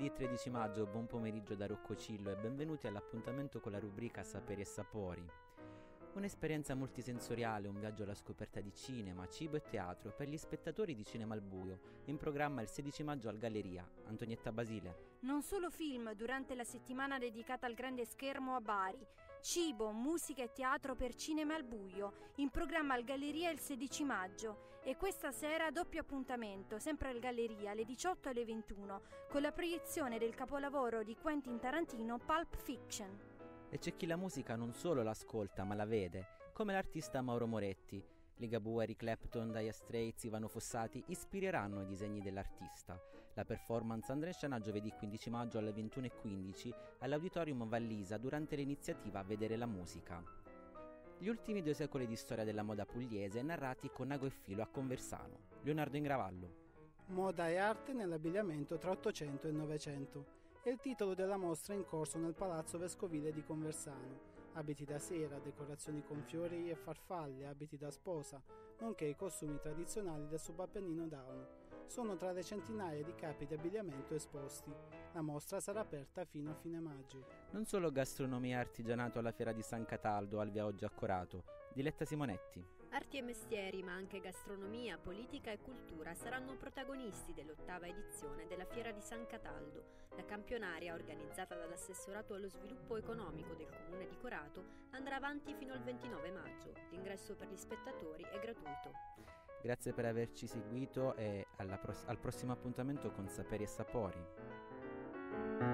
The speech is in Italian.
martedì 13 maggio, buon pomeriggio da Rocco Cillo e benvenuti all'appuntamento con la rubrica Saperi e Sapori. Un'esperienza multisensoriale, un viaggio alla scoperta di cinema, cibo e teatro per gli spettatori di Cinema al Buio, in programma il 16 maggio al Galleria. Antonietta Basile. Non solo film durante la settimana dedicata al grande schermo a Bari. Cibo, musica e teatro per Cinema al Buio, in programma al Galleria il 16 maggio. E questa sera doppio appuntamento, sempre al Galleria, alle 18 e alle 21, con la proiezione del capolavoro di Quentin Tarantino Pulp Fiction. E c'è chi la musica non solo l'ascolta ma la vede, come l'artista Mauro Moretti. Ligabue, Eric Clapton, Dire Straits, Ivano Fossati ispireranno i disegni dell'artista. La performance scena giovedì 15 maggio alle 21.15 all'Auditorium Vallisa durante l'iniziativa Vedere la musica. Gli ultimi due secoli di storia della moda pugliese narrati con ago e filo a Conversano. Leonardo Ingravallo. Moda e arte nell'abbigliamento tra 800 e 900 è il titolo della mostra in corso nel Palazzo Vescovile di Conversano. Abiti da sera, decorazioni con fiori e farfalle, abiti da sposa, nonché i costumi tradizionali del subappennino Dauno. Sono tra le centinaia di capi di abbigliamento esposti. La mostra sarà aperta fino a fine maggio. Non solo gastronomia e artigianato alla fiera di San Cataldo al via oggi accorato. Diletta Simonetti. Arti e mestieri, ma anche gastronomia, politica e cultura saranno protagonisti dell'ottava edizione della Fiera di San Cataldo, la campionaria organizzata dall'assessorato allo sviluppo economico del comune di Corato andrà avanti fino al 29 maggio. L'ingresso per gli spettatori è gratuito. Grazie per averci seguito e pro- al prossimo appuntamento con Saperi e Sapori.